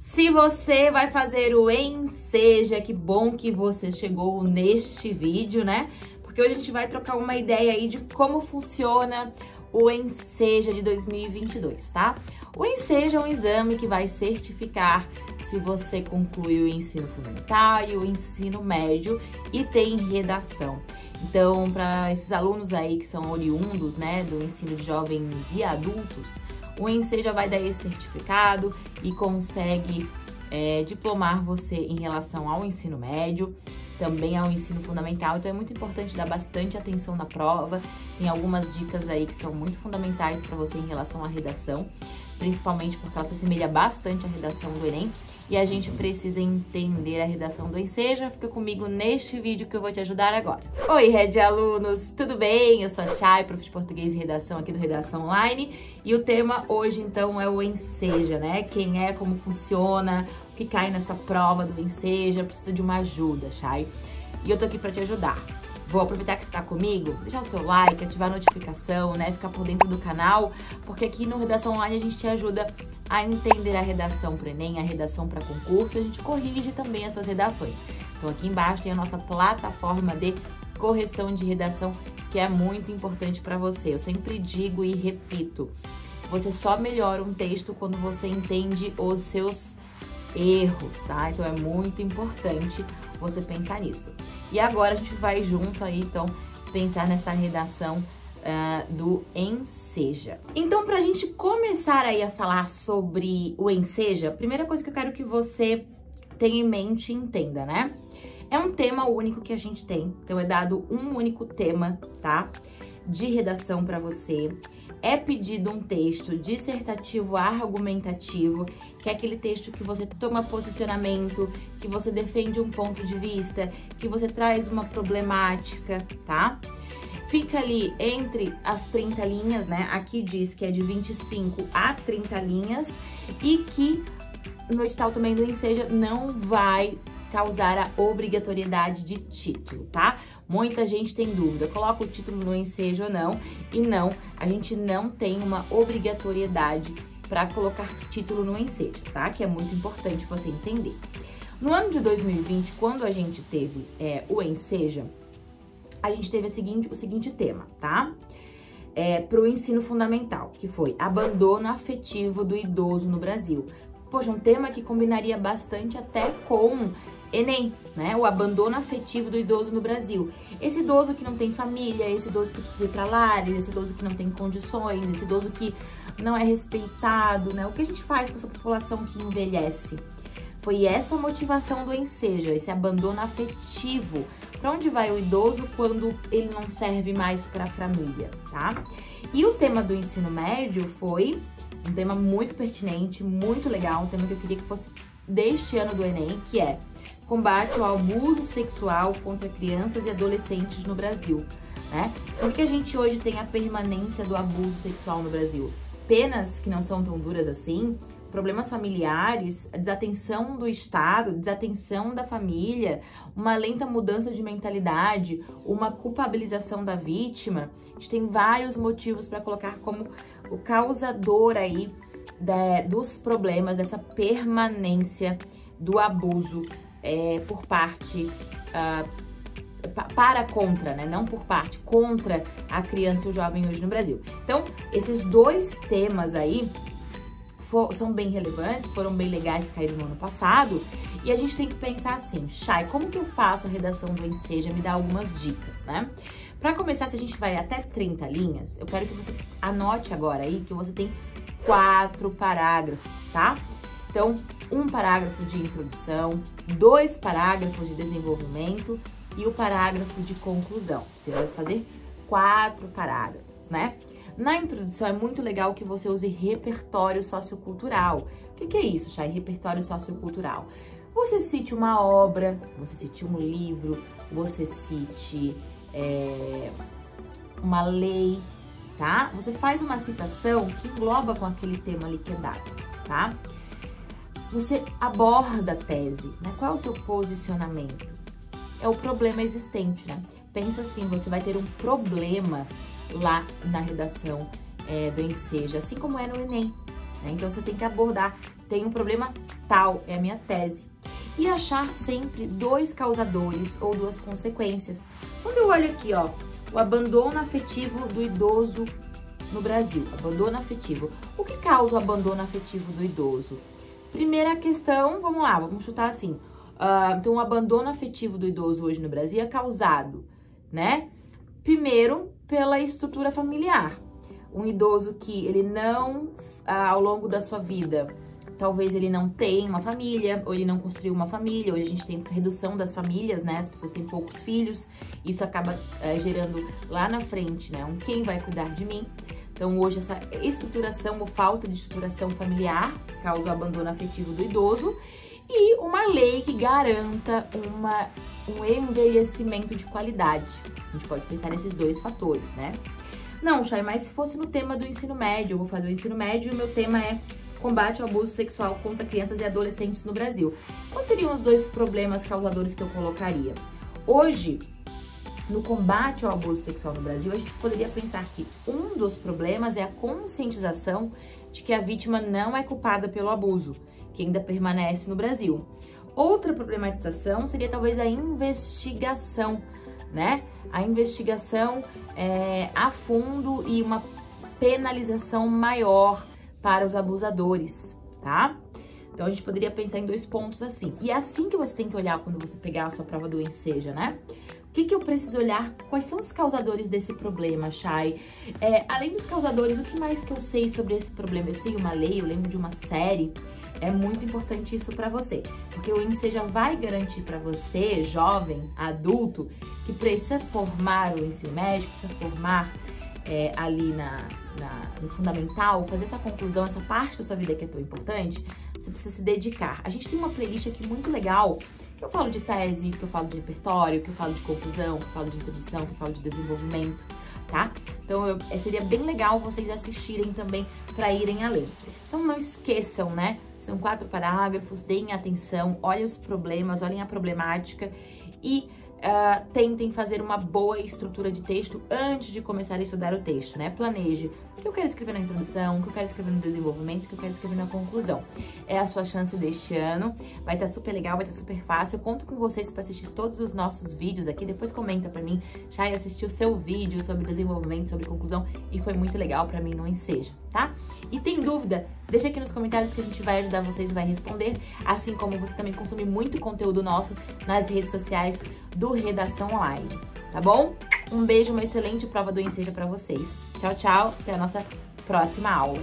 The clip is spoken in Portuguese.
Se você vai fazer o Enseja, que bom que você chegou neste vídeo, né? Porque hoje a gente vai trocar uma ideia aí de como funciona o Enseja de 2022, tá? O Enseja é um exame que vai certificar se você concluiu o ensino fundamental e o ensino médio e tem redação. Então, para esses alunos aí que são oriundos, né, do ensino de jovens e adultos, o ENSE já vai dar esse certificado e consegue é, diplomar você em relação ao ensino médio, também ao ensino fundamental. Então é muito importante dar bastante atenção na prova. Tem algumas dicas aí que são muito fundamentais para você em relação à redação, principalmente porque ela se assemelha bastante à redação do Enem e a gente precisa entender a redação do Enseja. Fica comigo neste vídeo que eu vou te ajudar agora. Oi, Red Alunos, tudo bem? Eu sou a Chay, prof de português e redação aqui do Redação Online. E o tema hoje, então, é o Enseja, né? Quem é, como funciona, o que cai nessa prova do Enseja, precisa de uma ajuda, Chay. E eu tô aqui para te ajudar. Vou aproveitar que você está comigo, deixar o seu like, ativar a notificação, né? Ficar por dentro do canal, porque aqui no Redação Online a gente te ajuda a entender a redação para Enem, a redação para concurso, a gente corrige também as suas redações. Então aqui embaixo tem a nossa plataforma de correção de redação, que é muito importante para você. Eu sempre digo e repito, você só melhora um texto quando você entende os seus erros, tá? Então é muito importante você pensar nisso. E agora a gente vai junto aí, então, pensar nessa redação uh, do Enseja. Então, pra gente começar aí a falar sobre o Enseja, a primeira coisa que eu quero que você tenha em mente e entenda, né? É um tema único que a gente tem, então é dado um único tema, tá? De redação para você. É pedido um texto dissertativo argumentativo, que é aquele texto que você toma posicionamento, que você defende um ponto de vista, que você traz uma problemática, tá? Fica ali entre as 30 linhas, né? Aqui diz que é de 25 a 30 linhas e que no edital também do Enseja não vai causar a obrigatoriedade de título, tá? Muita gente tem dúvida, coloca o título no ensejo ou não, e não, a gente não tem uma obrigatoriedade para colocar título no ensejo, tá? Que é muito importante você entender. No ano de 2020, quando a gente teve é, o enseja, a gente teve seguinte, o seguinte tema, tá? É, para o ensino fundamental, que foi abandono afetivo do idoso no Brasil. Poxa, um tema que combinaria bastante até com Enem, né? O abandono afetivo do idoso no Brasil. Esse idoso que não tem família, esse idoso que precisa ir para lares, esse idoso que não tem condições, esse idoso que não é respeitado, né? O que a gente faz com essa população que envelhece? Foi essa motivação do ensejo, esse abandono afetivo para onde vai o idoso quando ele não serve mais para a família, tá? E o tema do ensino médio foi um tema muito pertinente, muito legal, um tema que eu queria que fosse deste ano do Enem, que é combate ao abuso sexual contra crianças e adolescentes no Brasil, né? Por que a gente hoje tem a permanência do abuso sexual no Brasil? Penas que não são tão duras assim, problemas familiares, desatenção do Estado, desatenção da família, uma lenta mudança de mentalidade, uma culpabilização da vítima. A gente tem vários motivos para colocar como o causador aí dos problemas, dessa permanência do abuso é, por parte. Uh, para contra, né? Não por parte, contra a criança e o jovem hoje no Brasil. Então, esses dois temas aí for, são bem relevantes, foram bem legais, caíram no ano passado. E a gente tem que pensar assim, Chay, como que eu faço a redação do Enseja? Me dá algumas dicas, né? Para começar, se a gente vai até 30 linhas, eu quero que você anote agora aí que você tem quatro parágrafos, tá? Então, um parágrafo de introdução, dois parágrafos de desenvolvimento e o parágrafo de conclusão. Você vai fazer quatro parágrafos, né? Na introdução é muito legal que você use repertório sociocultural. O que, que é isso, Chay? Repertório sociocultural. Você cite uma obra, você cite um livro, você cite é, uma lei, tá? Você faz uma citação que engloba com aquele tema ali que é dado, tá? Você aborda a tese, né? Qual é o seu posicionamento? É o problema existente, né? Pensa assim, você vai ter um problema lá na redação é, do Enseja, assim como é no Enem. Né? Então você tem que abordar, tem um problema tal é a minha tese. E achar sempre dois causadores ou duas consequências. Quando eu olho aqui, ó, o abandono afetivo do idoso no Brasil, abandono afetivo. O que causa o abandono afetivo do idoso? Primeira questão, vamos lá, vamos chutar assim. Uh, então, o abandono afetivo do idoso hoje no Brasil é causado, né? Primeiro, pela estrutura familiar. Um idoso que ele não, uh, ao longo da sua vida, talvez ele não tenha uma família, ou ele não construiu uma família, hoje a gente tem redução das famílias, né? As pessoas têm poucos filhos, isso acaba uh, gerando lá na frente, né? Um quem vai cuidar de mim. Então, hoje, essa estruturação ou falta de estruturação familiar causa o abandono afetivo do idoso e uma lei que garanta uma, um envelhecimento de qualidade. A gente pode pensar nesses dois fatores, né? Não, Chay, mas se fosse no tema do ensino médio, eu vou fazer o ensino médio e o meu tema é combate ao abuso sexual contra crianças e adolescentes no Brasil. Quais seriam os dois problemas causadores que eu colocaria? Hoje, no combate ao abuso sexual no Brasil, a gente poderia pensar que um dos problemas é a conscientização de que a vítima não é culpada pelo abuso, que ainda permanece no Brasil. Outra problematização seria talvez a investigação, né? A investigação é, a fundo e uma penalização maior para os abusadores, tá? Então a gente poderia pensar em dois pontos assim. E é assim que você tem que olhar quando você pegar a sua prova do Enseja, né? O que, que eu preciso olhar? Quais são os causadores desse problema, Chay? É, além dos causadores, o que mais que eu sei sobre esse problema? Eu sei uma lei, eu lembro de uma série. É muito importante isso para você, porque o INSE já vai garantir para você, jovem, adulto, que precisa formar o ensino médio, precisa formar é, ali na, na, no fundamental, fazer essa conclusão, essa parte da sua vida que é tão importante, você precisa se dedicar. A gente tem uma playlist aqui muito legal que eu falo de tese, que eu falo de repertório, que eu falo de conclusão, que eu falo de introdução, que eu falo de desenvolvimento, tá? Então eu, é, seria bem legal vocês assistirem também para irem além. Então não esqueçam, né? São quatro parágrafos, deem atenção, olhem os problemas, olhem a problemática e uh, tentem fazer uma boa estrutura de texto antes de começar a estudar o texto, né? Planeje que eu quero escrever na introdução, o que eu quero escrever no desenvolvimento, o que eu quero escrever na conclusão. É a sua chance deste ano, vai estar tá super legal, vai estar tá super fácil. Eu conto com vocês para assistir todos os nossos vídeos aqui, depois comenta para mim, já assistiu o seu vídeo sobre desenvolvimento, sobre conclusão e foi muito legal para mim no Enseja, tá? E tem dúvida? Deixa aqui nos comentários que a gente vai ajudar vocês e vai responder, assim como você também consome muito conteúdo nosso nas redes sociais do Redação Online, tá bom? Um beijo, uma excelente prova do Enseja para vocês. Tchau, tchau, até a nossa próxima aula.